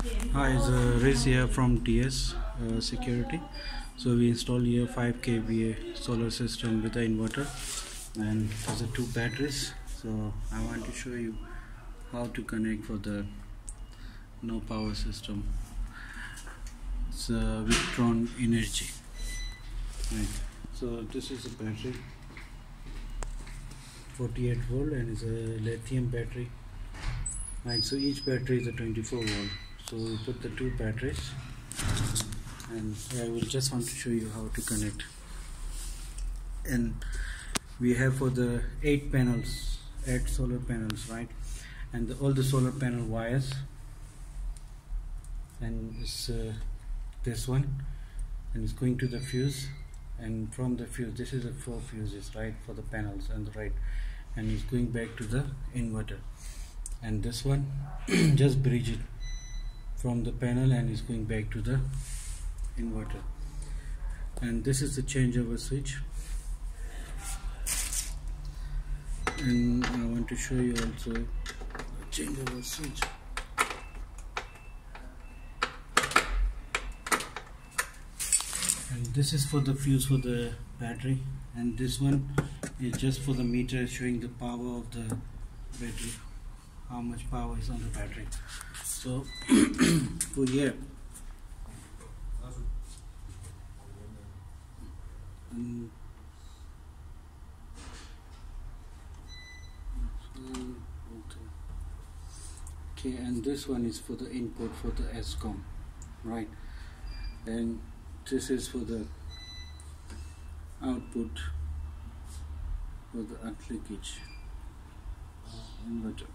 Hi, it's uh, Riz here from TS uh, Security. So we install here 5 kVA solar system with the inverter and there's a two batteries. So I want to show you how to connect for the no power system. It's uh, Victron Energy. Right. So this is a battery, 48 volt, and it's a lithium battery. Right. So each battery is a 24 volt so we put the two batteries. And I will just want to show you how to connect. And we have for the eight panels eight solar panels right? And the, all the solar panel wires. And it's uh, this one. And it's going to the fuse. And from the fuse this is the four fuses right? For the panels and the right. And it's going back to the inverter. And this one just bridge it from the panel and is going back to the inverter. And this is the changeover switch. And I want to show you also the changeover switch. And this is for the fuse for the battery. And this one is just for the meter showing the power of the battery how much power is on the battery. So for here. Okay and this one is for the input for the Eskom right? And this is for the output for the leakage. Inverter